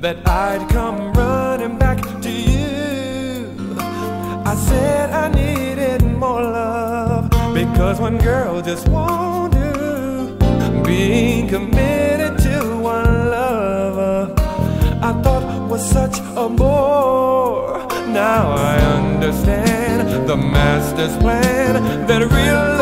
that I'd come running back to you, I said I needed more love because one girl just won't do. Being committed to one lover, I thought was such a bore. Now I understand the master's plan that real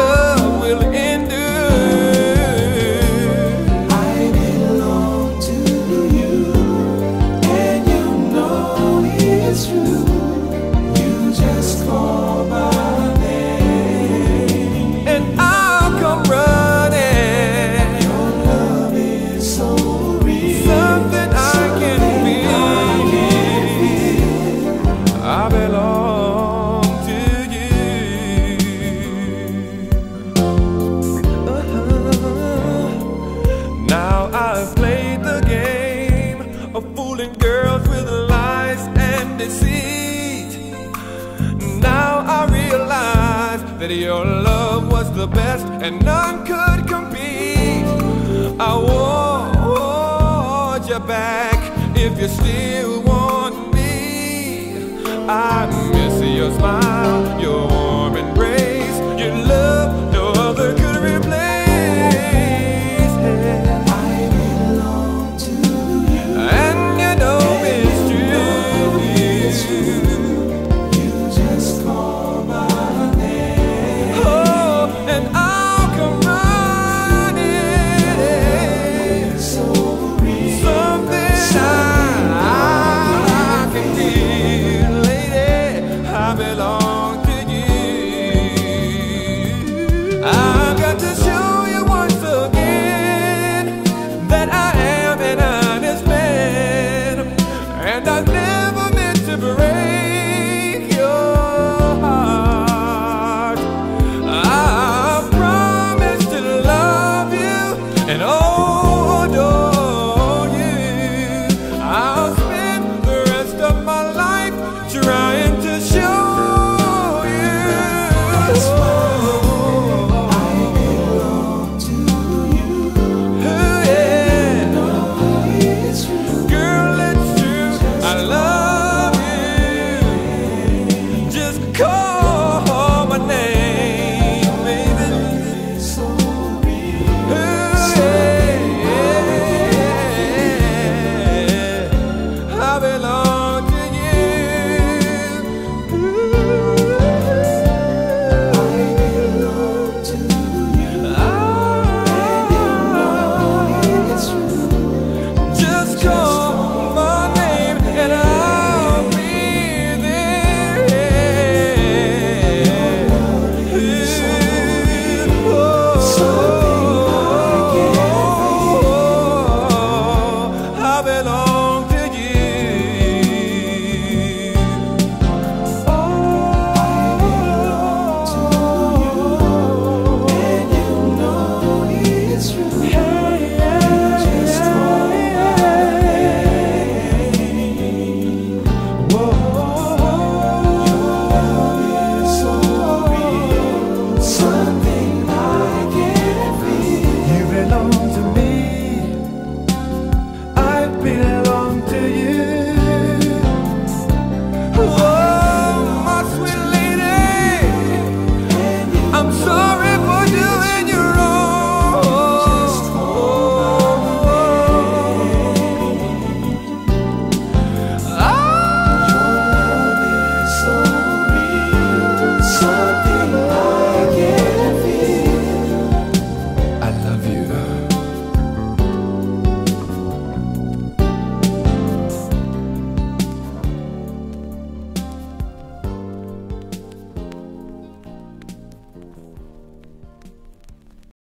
your love was the best and none could compete. I want you back if you still want me. I miss your smile, your Whoa.